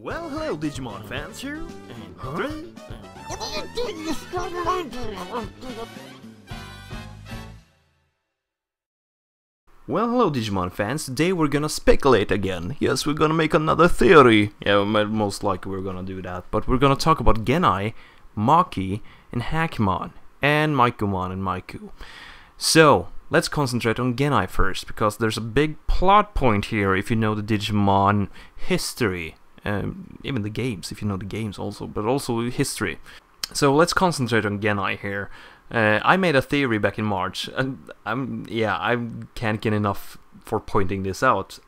Well, hello, Digimon fans here. And three. Well, hello, Digimon fans. Today we're gonna speculate again. Yes, we're gonna make another theory. Yeah, most likely we're gonna do that. But we're gonna talk about Gennai, Maki, and Hackmon, and Meicoomon and Meiko. So, let's concentrate on Gennai first, because there's a big plot point here if you know the Digimon history. Um, even the games, if you know the games also, but also history. So let's concentrate on Gennai here. Uh, I made a theory back in March, and I'm yeah, I can't get enough for pointing this out.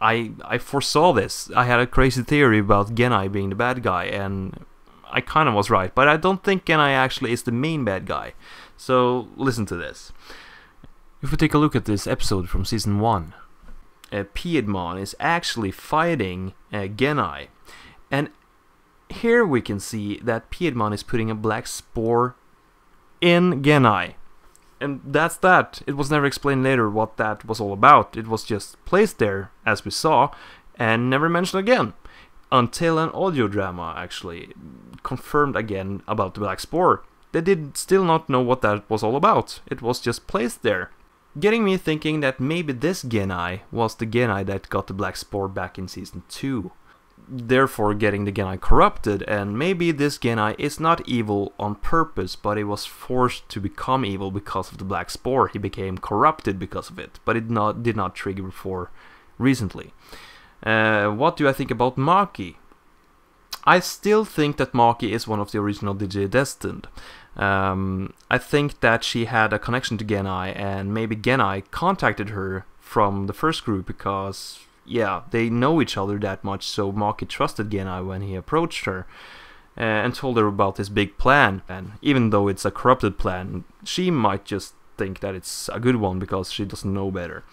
I I foresaw this. I had a crazy theory about Gennai being the bad guy, and I kind of was right. But I don't think Gennai actually is the main bad guy. So listen to this. If we take a look at this episode from season one, uh, Piedmon is actually fighting uh, Gennai, and here we can see that Piedmon is putting a black spore in Gennai. And that's that. It was never explained later what that was all about. It was just placed there, as we saw, and never mentioned again. Until an audio drama actually confirmed again about the Black Spore. They did still not know what that was all about. It was just placed there. Getting me thinking that maybe this Gennai was the Gennai that got the Black Spore back in season 2 therefore getting the Gennai corrupted, and maybe this Gennai is not evil on purpose, but he was forced to become evil because of the Black Spore. He became corrupted because of it, but it not did not trigger before recently. Uh, what do I think about Maki? I still think that Maki is one of the original Digi Destined. Um, I think that she had a connection to Gennai, and maybe Gennai contacted her from the first group because yeah, they know each other that much, so Maki trusted Gennai when he approached her uh, and told her about his big plan. And even though it's a corrupted plan, she might just think that it's a good one because she doesn't know better.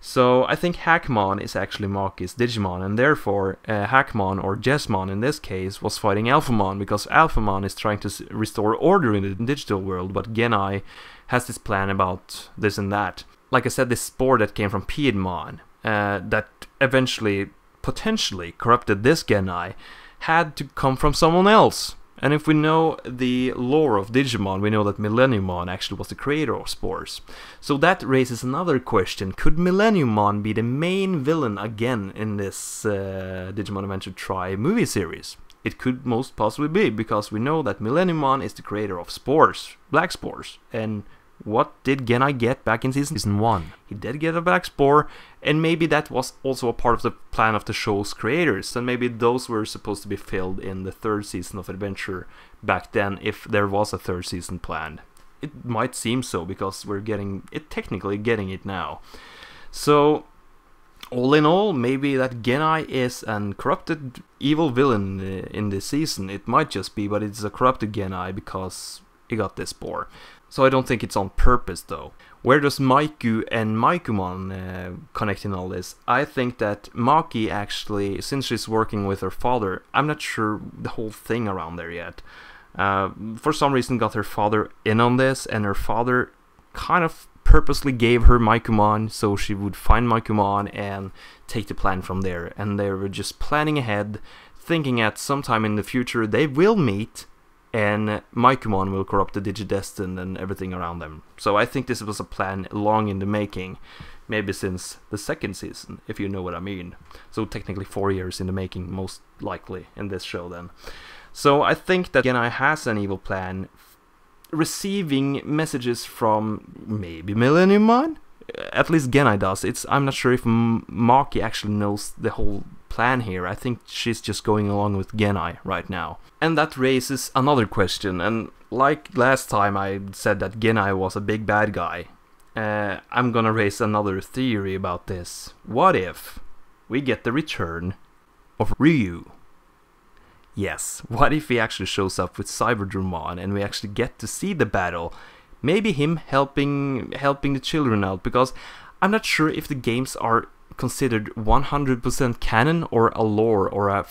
So I think Hackmon is actually Maki's Digimon, and therefore uh, Hackmon or Jesmon in this case was fighting Alphamon because Alphamon is trying to restore order in the digital world, but Gennai has this plan about this and that. Like I said, this spore that came from Piedmon uh, that eventually potentially corrupted this Gennai had to come from someone else. And if we know the lore of Digimon, we know that Millenniummon actually was the creator of spores. So that raises another question. Could Millenniummon be the main villain again in this uh, Digimon Adventure Tri movie series? It could most possibly be, because we know that Millenniummon is the creator of spores, black spores, and what did Gennai get back in season 1? He did get a black spore, and maybe that was also a part of the plan of the show's creators, and maybe those were supposed to be filled in the third season of Adventure back then, if there was a third season planned. It might seem so, because we're getting it technically getting it now. So, all in all, maybe that Gennai is an corrupted evil villain uh, in this season. It might just be, but it's a corrupted Gennai because he got this spore. So I don't think it's on purpose though. Where does Meiko and Meicoomon uh, connect in all this? I think that Maki actually, since she's working with her father, I'm not sure the whole thing around there yet. Uh, for some reason got her father in on this and her father kind of purposely gave her Meicoomon so she would find Meicoomon and take the plan from there. And they were just planning ahead, thinking at sometime in the future they will meet and Meicoomon will corrupt the Digidestin and everything around them. So I think this was a plan long in the making, maybe since the second season, if you know what I mean. So technically four years in the making, most likely, in this show then. So I think that Gennai has an evil plan, receiving messages from maybe Millennium Millenniummon? At least Gennai does. It's I'm not sure if M- Maki actually knows the whole plan here. I think she's just going along with Gennai right now. And that raises another question. And like last time I said that Gennai was a big bad guy, uh, I'm gonna raise another theory about this. What if we get the return of Ryo? Yes, what if he actually shows up with Cyberdramon and we actually get to see the battle? Maybe him helping helping the children out because I'm not sure if the games are considered 100% canon or a lore or a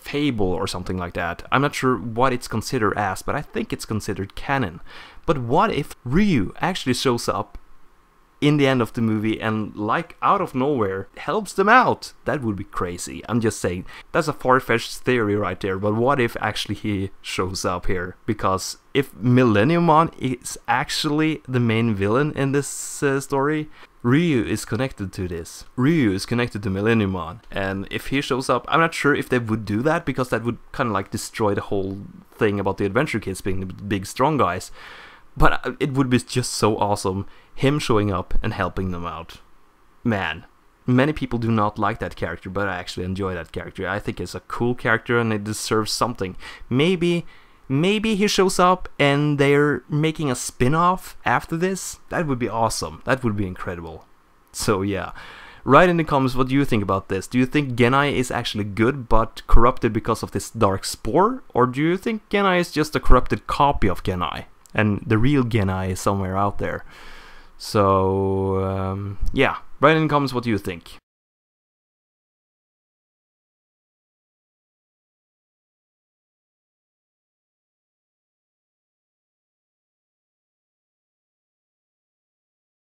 fable or something like that. I'm not sure what it's considered as, but I think it's considered canon. But what if Ryo actually shows up in the end of the movie and like out of nowhere helps them out. That would be crazy. I'm just saying that's a far-fetched theory right there. But what if actually he shows up here? Because if Millennium Millenniummon is actually the main villain in this uh, story, Ryo is connected to this. Ryo is connected to Millennium Millenniummon, and if he shows up, I'm not sure if they would do that because that would kind of like destroy the whole thing about the Adventure Kids being the big strong guys. But uh, it would be just so awesome him showing up and helping them out. Man, many people do not like that character, but I actually enjoy that character. I think it's a cool character and it deserves something. Maybe maybe he shows up and they're making a spin-off after this. That would be awesome. That would be incredible. So yeah. Write in the comments what do you think about this. Do you think Gennai is actually good but corrupted because of this dark spore? Or do you think Gennai is just a corrupted copy of Gennai? And the real Gennai is somewhere out there. So um, yeah, write in the comments what you think.